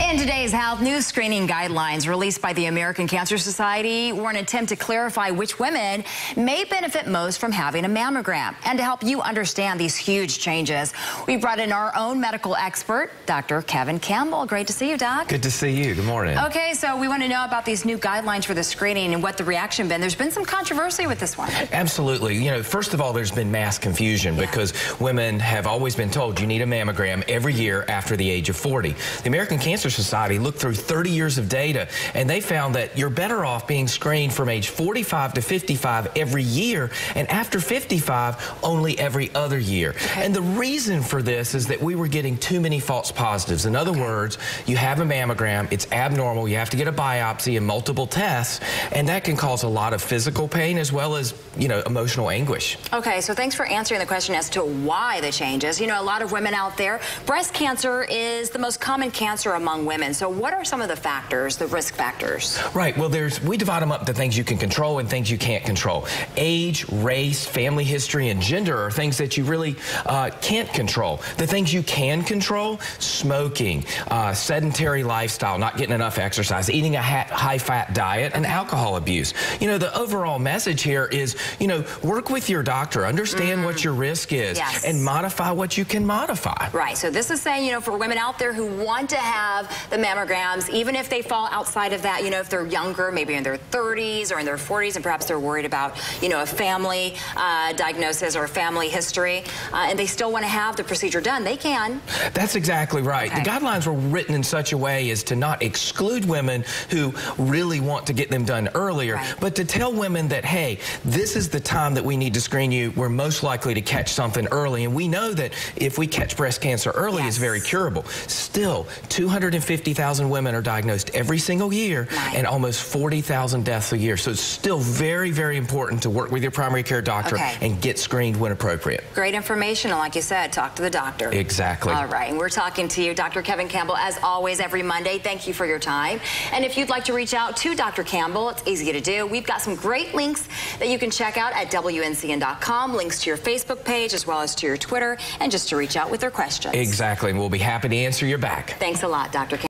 In today's health news screening guidelines released by the American Cancer Society were an attempt to clarify which women may benefit most from having a mammogram. And to help you understand these huge changes, we brought in our own medical expert, Dr. Kevin Campbell. Great to see you, Doc. Good to see you. Good morning. Okay, so we want to know about these new guidelines for the screening and what the reaction been. There's been some controversy with this one. Absolutely. You know, first of all, there's been mass confusion yeah. because women have always been told you need a mammogram every year after the age of 40. The American Cancer Society looked through 30 years of data, and they found that you're better off being screened from age 45 to 55 every year, and after 55, only every other year. Okay. And the reason for this is that we were getting too many false positives. In other okay. words, you have a mammogram, it's abnormal, you have to get a biopsy and multiple tests, and that can cause a lot of physical pain as well as, you know, emotional anguish. Okay, so thanks for answering the question as to why the changes. You know, a lot of women out there, breast cancer is the most common cancer among women. So what are some of the factors, the risk factors? Right. Well, there's we divide them up to things you can control and things you can't control. Age, race, family history, and gender are things that you really uh, can't control. The things you can control, smoking, uh, sedentary lifestyle, not getting enough exercise, eating a high-fat diet, and alcohol abuse. You know, the overall message here is, you know, work with your doctor, understand mm. what your risk is, yes. and modify what you can modify. Right. So this is saying, you know, for women out there who want to have the mammograms, even if they fall outside of that, you know, if they're younger, maybe in their 30s or in their 40s, and perhaps they're worried about, you know, a family uh, diagnosis or a family history, uh, and they still want to have the procedure done, they can. That's exactly right. Okay. The guidelines were written in such a way as to not exclude women who really want to get them done earlier, right. but to tell women that, hey, this is the time that we need to screen you. We're most likely to catch something early, and we know that if we catch breast cancer early, yes. it's very curable. Still, 250,000 women are diagnosed every single year nice. and almost 40,000 deaths a year. So it's still very, very important to work with your primary care doctor okay. and get screened when appropriate. Great information. And like you said, talk to the doctor. Exactly. All right. And we're talking to you, Dr. Kevin Campbell, as always, every Monday. Thank you for your time. And if you'd like to reach out to Dr. Campbell, it's easy to do. We've got some great links that you can check out at WNCN.com, links to your Facebook page as well as to your Twitter, and just to reach out with your questions. Exactly. And we'll be happy to answer your back. Thanks a lot, Dr. Dr.